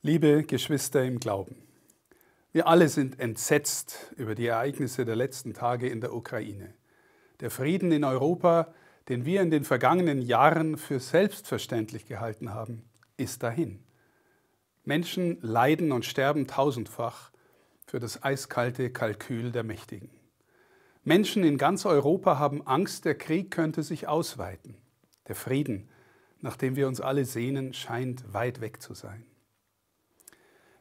Liebe Geschwister im Glauben, wir alle sind entsetzt über die Ereignisse der letzten Tage in der Ukraine. Der Frieden in Europa, den wir in den vergangenen Jahren für selbstverständlich gehalten haben, ist dahin. Menschen leiden und sterben tausendfach für das eiskalte Kalkül der Mächtigen. Menschen in ganz Europa haben Angst, der Krieg könnte sich ausweiten. Der Frieden, nach dem wir uns alle sehnen, scheint weit weg zu sein.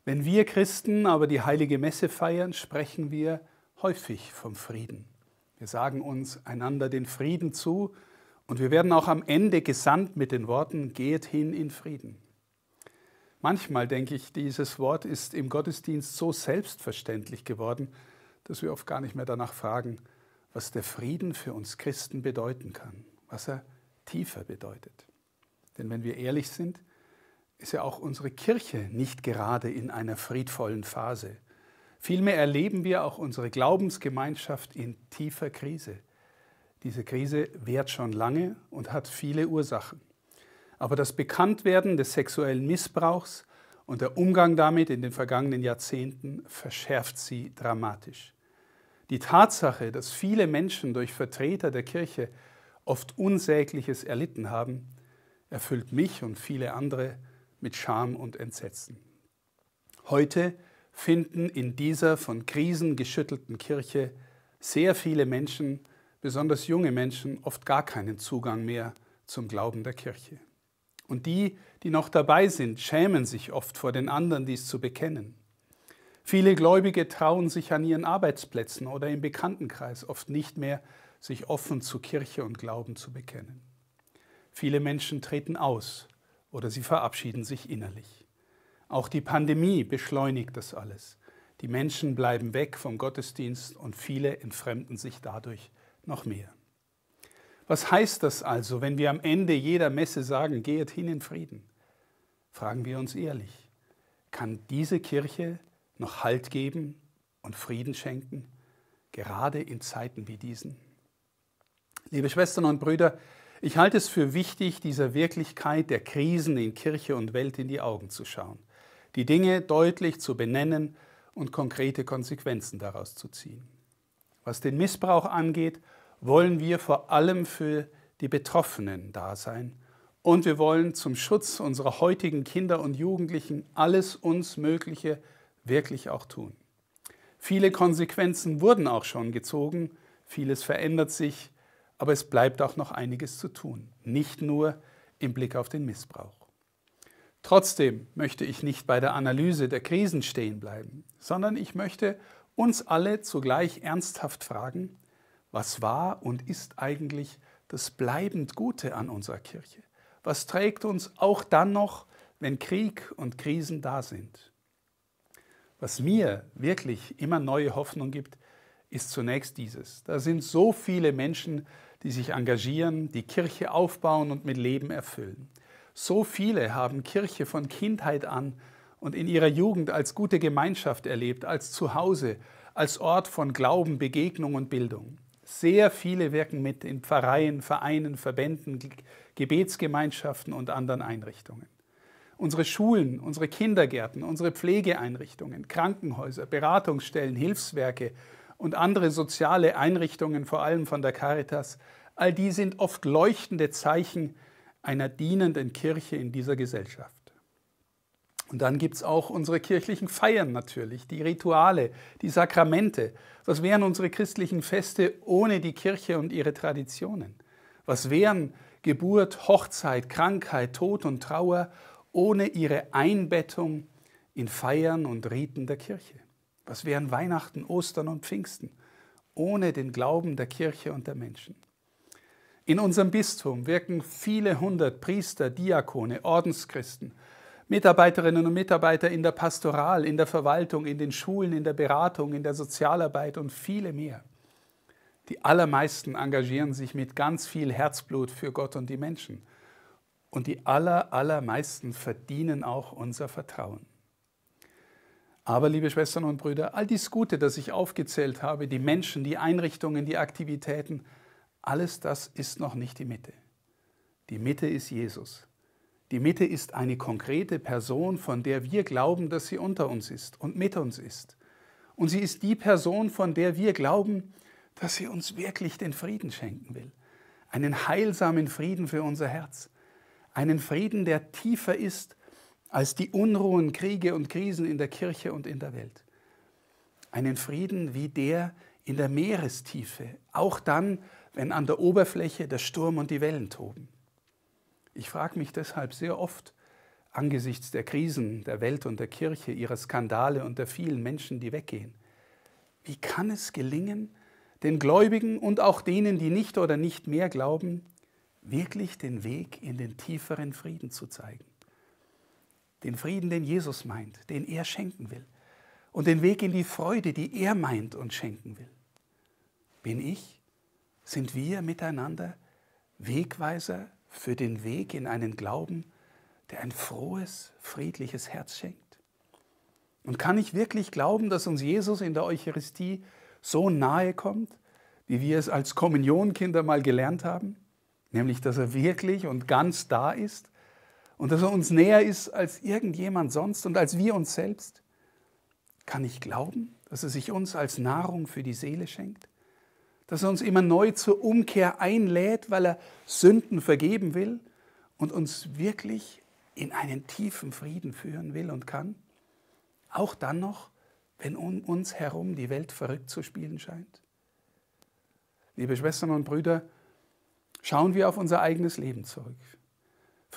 Wenn wir Christen aber die heilige Messe feiern, sprechen wir häufig vom Frieden. Wir sagen uns einander den Frieden zu und wir werden auch am Ende gesandt mit den Worten, geht hin in Frieden. Manchmal denke ich, dieses Wort ist im Gottesdienst so selbstverständlich geworden, dass wir oft gar nicht mehr danach fragen, was der Frieden für uns Christen bedeuten kann, was er tiefer bedeutet. Denn wenn wir ehrlich sind, ist ja auch unsere Kirche nicht gerade in einer friedvollen Phase. Vielmehr erleben wir auch unsere Glaubensgemeinschaft in tiefer Krise. Diese Krise währt schon lange und hat viele Ursachen. Aber das Bekanntwerden des sexuellen Missbrauchs und der Umgang damit in den vergangenen Jahrzehnten verschärft sie dramatisch. Die Tatsache, dass viele Menschen durch Vertreter der Kirche oft Unsägliches erlitten haben, erfüllt mich und viele andere mit Scham und Entsetzen. Heute finden in dieser von Krisen geschüttelten Kirche sehr viele Menschen, besonders junge Menschen, oft gar keinen Zugang mehr zum Glauben der Kirche. Und die, die noch dabei sind, schämen sich oft vor den anderen, dies zu bekennen. Viele Gläubige trauen sich an ihren Arbeitsplätzen oder im Bekanntenkreis oft nicht mehr, sich offen zu Kirche und Glauben zu bekennen. Viele Menschen treten aus oder sie verabschieden sich innerlich. Auch die Pandemie beschleunigt das alles. Die Menschen bleiben weg vom Gottesdienst und viele entfremden sich dadurch noch mehr. Was heißt das also, wenn wir am Ende jeder Messe sagen, geht hin in Frieden? Fragen wir uns ehrlich, kann diese Kirche noch Halt geben und Frieden schenken, gerade in Zeiten wie diesen? Liebe Schwestern und Brüder, ich halte es für wichtig, dieser Wirklichkeit der Krisen in Kirche und Welt in die Augen zu schauen, die Dinge deutlich zu benennen und konkrete Konsequenzen daraus zu ziehen. Was den Missbrauch angeht, wollen wir vor allem für die Betroffenen da sein und wir wollen zum Schutz unserer heutigen Kinder und Jugendlichen alles uns Mögliche wirklich auch tun. Viele Konsequenzen wurden auch schon gezogen, vieles verändert sich, aber es bleibt auch noch einiges zu tun, nicht nur im Blick auf den Missbrauch. Trotzdem möchte ich nicht bei der Analyse der Krisen stehen bleiben, sondern ich möchte uns alle zugleich ernsthaft fragen, was war und ist eigentlich das bleibend Gute an unserer Kirche? Was trägt uns auch dann noch, wenn Krieg und Krisen da sind? Was mir wirklich immer neue Hoffnung gibt, ist zunächst dieses. Da sind so viele Menschen, die sich engagieren, die Kirche aufbauen und mit Leben erfüllen. So viele haben Kirche von Kindheit an und in ihrer Jugend als gute Gemeinschaft erlebt, als Zuhause, als Ort von Glauben, Begegnung und Bildung. Sehr viele wirken mit in Pfarreien, Vereinen, Verbänden, Gebetsgemeinschaften und anderen Einrichtungen. Unsere Schulen, unsere Kindergärten, unsere Pflegeeinrichtungen, Krankenhäuser, Beratungsstellen, Hilfswerke und andere soziale Einrichtungen, vor allem von der Caritas, all die sind oft leuchtende Zeichen einer dienenden Kirche in dieser Gesellschaft. Und dann gibt es auch unsere kirchlichen Feiern natürlich, die Rituale, die Sakramente. Was wären unsere christlichen Feste ohne die Kirche und ihre Traditionen? Was wären Geburt, Hochzeit, Krankheit, Tod und Trauer ohne ihre Einbettung in Feiern und Riten der Kirche? Was wären Weihnachten, Ostern und Pfingsten ohne den Glauben der Kirche und der Menschen? In unserem Bistum wirken viele hundert Priester, Diakone, Ordenschristen, Mitarbeiterinnen und Mitarbeiter in der Pastoral, in der Verwaltung, in den Schulen, in der Beratung, in der Sozialarbeit und viele mehr. Die allermeisten engagieren sich mit ganz viel Herzblut für Gott und die Menschen. Und die aller, allermeisten verdienen auch unser Vertrauen. Aber, liebe Schwestern und Brüder, all dies Gute, das ich aufgezählt habe, die Menschen, die Einrichtungen, die Aktivitäten, alles das ist noch nicht die Mitte. Die Mitte ist Jesus. Die Mitte ist eine konkrete Person, von der wir glauben, dass sie unter uns ist und mit uns ist. Und sie ist die Person, von der wir glauben, dass sie uns wirklich den Frieden schenken will. Einen heilsamen Frieden für unser Herz. Einen Frieden, der tiefer ist als die Unruhen, Kriege und Krisen in der Kirche und in der Welt. Einen Frieden wie der in der Meerestiefe, auch dann, wenn an der Oberfläche der Sturm und die Wellen toben. Ich frage mich deshalb sehr oft, angesichts der Krisen der Welt und der Kirche, ihrer Skandale und der vielen Menschen, die weggehen, wie kann es gelingen, den Gläubigen und auch denen, die nicht oder nicht mehr glauben, wirklich den Weg in den tieferen Frieden zu zeigen? Den Frieden, den Jesus meint, den er schenken will. Und den Weg in die Freude, die er meint und schenken will. Bin ich, sind wir miteinander Wegweiser für den Weg in einen Glauben, der ein frohes, friedliches Herz schenkt? Und kann ich wirklich glauben, dass uns Jesus in der Eucharistie so nahe kommt, wie wir es als Kommunionkinder mal gelernt haben? Nämlich, dass er wirklich und ganz da ist und dass er uns näher ist als irgendjemand sonst und als wir uns selbst? Kann ich glauben, dass er sich uns als Nahrung für die Seele schenkt? dass er uns immer neu zur Umkehr einlädt, weil er Sünden vergeben will und uns wirklich in einen tiefen Frieden führen will und kann. Auch dann noch, wenn um uns herum die Welt verrückt zu spielen scheint. Liebe Schwestern und Brüder, schauen wir auf unser eigenes Leben zurück.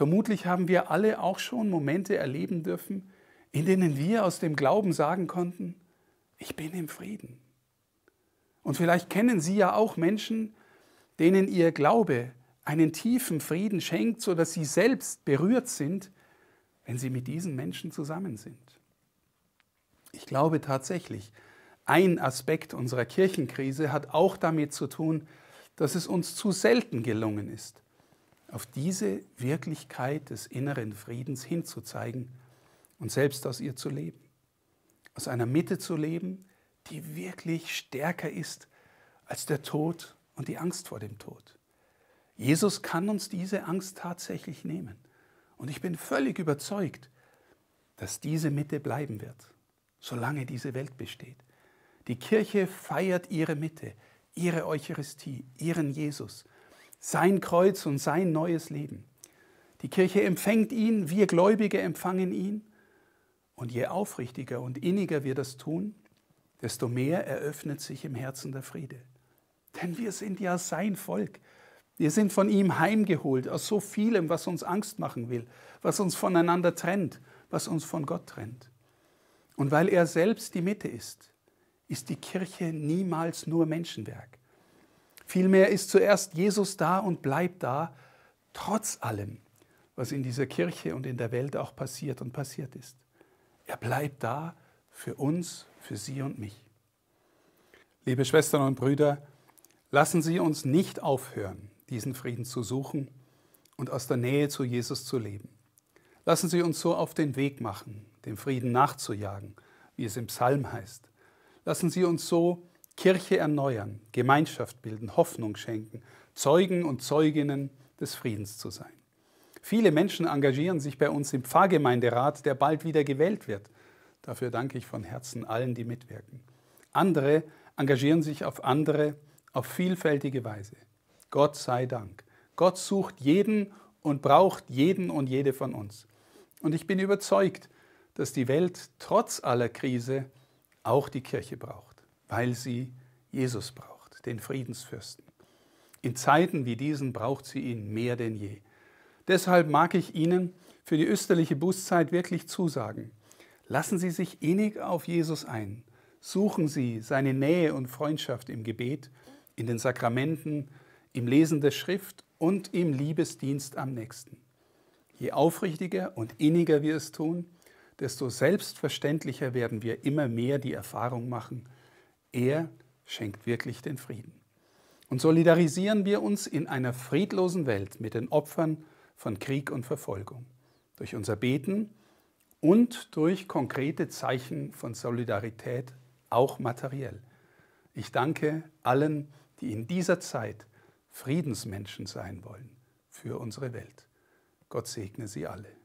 Vermutlich haben wir alle auch schon Momente erleben dürfen, in denen wir aus dem Glauben sagen konnten, ich bin im Frieden. Und vielleicht kennen Sie ja auch Menschen, denen Ihr Glaube einen tiefen Frieden schenkt, sodass Sie selbst berührt sind, wenn Sie mit diesen Menschen zusammen sind. Ich glaube tatsächlich, ein Aspekt unserer Kirchenkrise hat auch damit zu tun, dass es uns zu selten gelungen ist, auf diese Wirklichkeit des inneren Friedens hinzuzeigen und selbst aus ihr zu leben. Aus einer Mitte zu leben, die wirklich stärker ist als der Tod und die Angst vor dem Tod. Jesus kann uns diese Angst tatsächlich nehmen. Und ich bin völlig überzeugt, dass diese Mitte bleiben wird, solange diese Welt besteht. Die Kirche feiert ihre Mitte, ihre Eucharistie, ihren Jesus, sein Kreuz und sein neues Leben. Die Kirche empfängt ihn, wir Gläubige empfangen ihn. Und je aufrichtiger und inniger wir das tun, desto mehr eröffnet sich im Herzen der Friede. Denn wir sind ja sein Volk. Wir sind von ihm heimgeholt aus so vielem, was uns Angst machen will, was uns voneinander trennt, was uns von Gott trennt. Und weil er selbst die Mitte ist, ist die Kirche niemals nur Menschenwerk. Vielmehr ist zuerst Jesus da und bleibt da, trotz allem, was in dieser Kirche und in der Welt auch passiert und passiert ist. Er bleibt da für uns, für Sie und mich. Liebe Schwestern und Brüder, lassen Sie uns nicht aufhören, diesen Frieden zu suchen und aus der Nähe zu Jesus zu leben. Lassen Sie uns so auf den Weg machen, dem Frieden nachzujagen, wie es im Psalm heißt. Lassen Sie uns so Kirche erneuern, Gemeinschaft bilden, Hoffnung schenken, Zeugen und Zeuginnen des Friedens zu sein. Viele Menschen engagieren sich bei uns im Pfarrgemeinderat, der bald wieder gewählt wird. Dafür danke ich von Herzen allen, die mitwirken. Andere engagieren sich auf andere, auf vielfältige Weise. Gott sei Dank. Gott sucht jeden und braucht jeden und jede von uns. Und ich bin überzeugt, dass die Welt trotz aller Krise auch die Kirche braucht, weil sie Jesus braucht, den Friedensfürsten. In Zeiten wie diesen braucht sie ihn mehr denn je. Deshalb mag ich Ihnen für die österliche Bußzeit wirklich zusagen, Lassen Sie sich innig auf Jesus ein. Suchen Sie seine Nähe und Freundschaft im Gebet, in den Sakramenten, im Lesen der Schrift und im Liebesdienst am nächsten. Je aufrichtiger und inniger wir es tun, desto selbstverständlicher werden wir immer mehr die Erfahrung machen, er schenkt wirklich den Frieden. Und solidarisieren wir uns in einer friedlosen Welt mit den Opfern von Krieg und Verfolgung. Durch unser Beten und durch konkrete Zeichen von Solidarität, auch materiell. Ich danke allen, die in dieser Zeit Friedensmenschen sein wollen für unsere Welt. Gott segne Sie alle.